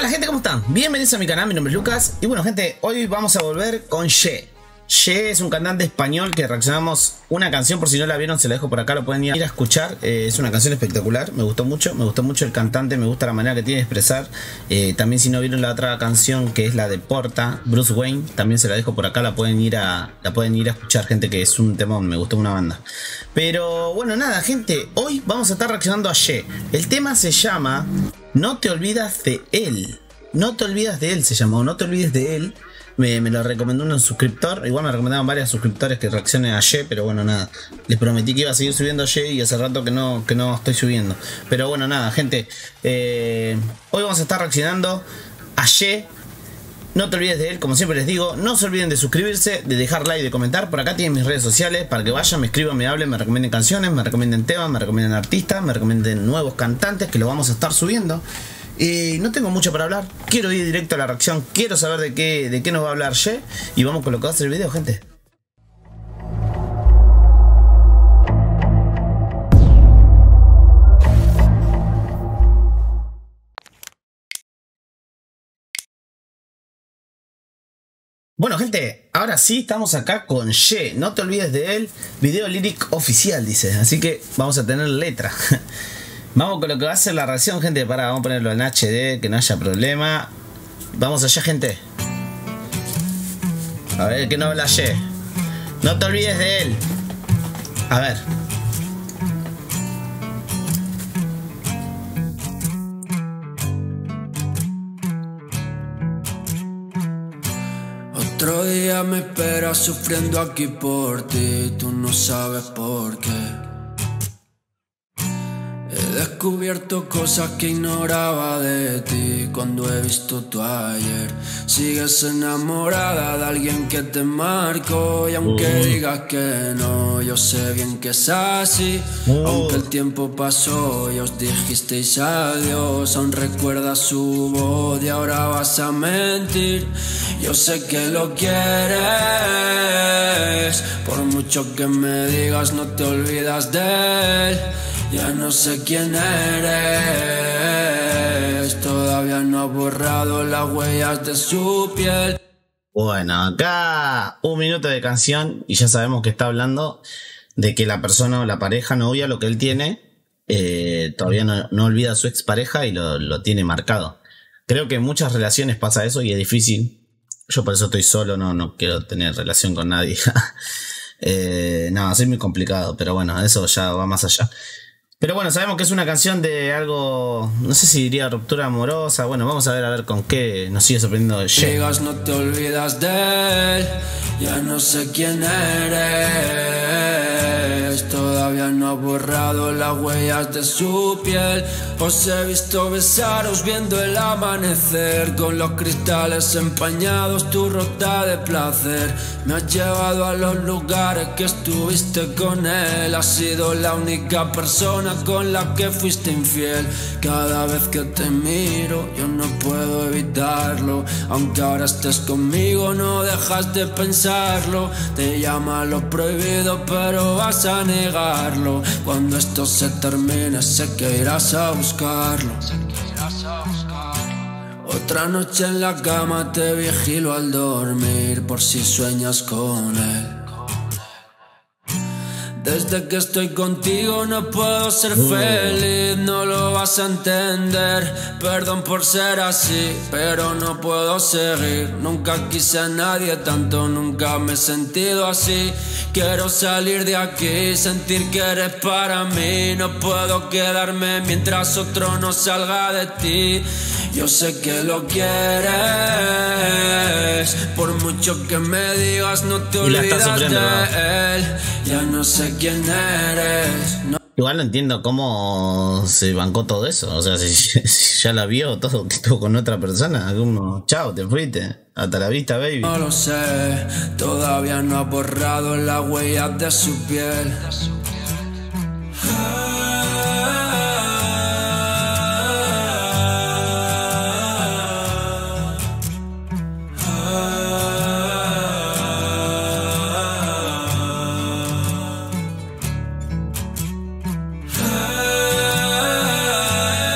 Hola gente, ¿cómo están? Bienvenidos a mi canal, mi nombre es Lucas. Y bueno gente, hoy vamos a volver con She She es un cantante español que reaccionamos una canción, por si no la vieron se la dejo por acá, lo pueden ir a escuchar. Eh, Es una canción espectacular, me gustó mucho, me gustó mucho el cantante, me gusta la manera que tiene de expresar. Eh, También si no vieron la otra canción que es la de Porta, Bruce Wayne También se la dejo por acá, la pueden ir a, la pueden ir a escuchar gente que es un temón, me gustó una banda. Pero bueno nada gente, hoy vamos a estar reaccionando a She El tema se llama No te olvidas de él no te olvidas de él, se llamó. No te olvides de él. Me, lo recomendó un suscriptor. Igual me recomendaron varios suscriptores que reaccionen a Ye, pero bueno, nada. Les prometí que iba a seguir subiendo a Ye y hace rato que no, que no estoy subiendo. Pero bueno, nada, gente. Eh, hoy vamos a estar reaccionando a Ye. No te olvides de él, como siempre les digo. No se olviden de suscribirse, de dejar like, de comentar. Por acá tienen mis redes sociales para que vayan, me escriban, me hablen, me recomienden canciones, me recomienden temas, me recomienden artistas, me recomienden nuevos cantantes que lo vamos a estar subiendo. Y no tengo mucho para hablar. Quiero ir directo a la reacción. Quiero saber de qué, de qué nos va a hablar Ye. Y vamos con lo que va a ser el video, gente. Bueno gente, ahora sí estamos acá con Ye, no te olvides de él, video lyric oficial dice, así que vamos a tener letra. Vamos con lo que va a ser la reacción, gente. Para, vamos a ponerlo en HD, que no haya problema. Vamos allá, gente. A ver, que no habla Ye. No te olvides de él. A ver. Otro día me espera sufriendo aquí por ti, tú no sabes por qué descubierto cosas que ignoraba de ti cuando he visto tu ayer. Sigues enamorada de alguien que te marcó y aunque digas que no, yo sé bien que es así. Aunque el tiempo pasó y os dijisteis adiós, aún recuerdas su voz y ahora vas a mentir. Yo sé que lo quieres, por mucho que me digas no te olvidas de él. Ya no sé quién eres, todavía no ha borrado las huellas de su piel. Bueno, acá un minuto de canción y ya sabemos que está hablando de que la persona o la pareja novia, lo que él tiene, eh, todavía no, olvida a su expareja y lo, tiene marcado. Creo que en muchas relaciones pasa eso y es difícil. Yo por eso estoy solo, no, no quiero tener relación con nadie. eh, no, es muy complicado, pero bueno, eso ya va más allá. Pero bueno, sabemos que es una canción de algo, no sé si diría ruptura amorosa. Bueno, vamos a ver a ver con qué nos sigue sorprendiendo Llegas, no te olvidas de él, ya no sé quién eres. Borrado las huellas de su piel. Os he visto besaros viendo el amanecer, con los cristales empañados, tu rota de placer. Me has llevado a los lugares que estuviste con él. Has sido la única persona con la que fuiste infiel. Cada vez que te miro, yo no puedo Aunque ahora estés conmigo, no dejas de pensarlo. Te llama lo prohibido, pero vas a negarlo. Cuando esto se termine, sé que irás a buscarlo. Otra noche en la cama te vigilo al dormir por si sueñas con él. Desde que estoy contigo no puedo ser feliz, no lo vas a entender. Perdón por ser así, pero no puedo seguir. Nunca quise a nadie tanto, nunca me he sentido así. Quiero salir de aquí, sentir que eres para mí. No puedo quedarme mientras otro no salga de ti. Yo sé que lo quieres, mucho que me digas, no te olvidas de él. Ya no sé quién eres. Igual no entiendo cómo se bancó todo eso. O sea, si, ya la vio todo, que estuvo con otra persona, como, chao, te fuiste. Hasta la vista, baby. No lo sé, todavía no ha borrado la huella de su piel.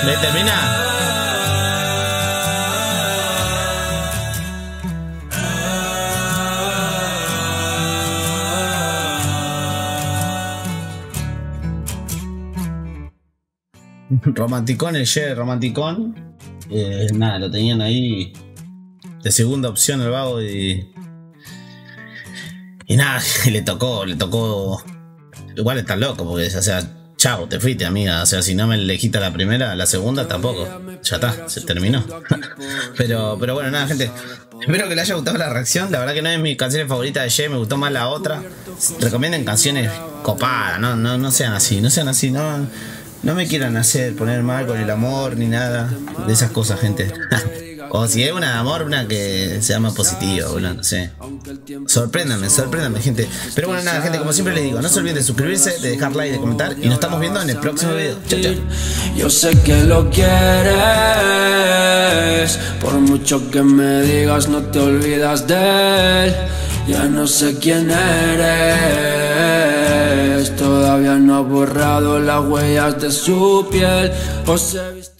¿Le termina? Romanticón, el Jedi Romanticón. Eh, nada, lo tenían ahí de segunda opción el vago y. Y nada, le tocó, le tocó. Igual está loco, porque, o sea, chao, te fuiste, amiga. O sea, si no me elegiste la primera, la segunda tampoco. Ya está, se terminó. pero, pero bueno, nada, gente. Espero que les haya gustado la reacción. La verdad que no es mi canción favorita de Ye, me gustó más la otra. Recomienden canciones copadas, no, no, no sean así, no sean así, no. No me quieran hacer poner mal con el amor ni nada de esas cosas, gente. o si es una amor, una que sea más positiva, boludo, no sé. Sorpréndanme, sorpréndanme, gente. Pero bueno, nada, gente, como siempre les digo, no se olviden de suscribirse, de dejar like, de comentar y nos estamos viendo en el próximo video. Chao, chao. Yo sé que lo quieres, por mucho que me digas, no te olvidas de él. Ya no sé quién eres, todavía no ha borrado las huellas de su piel. He visto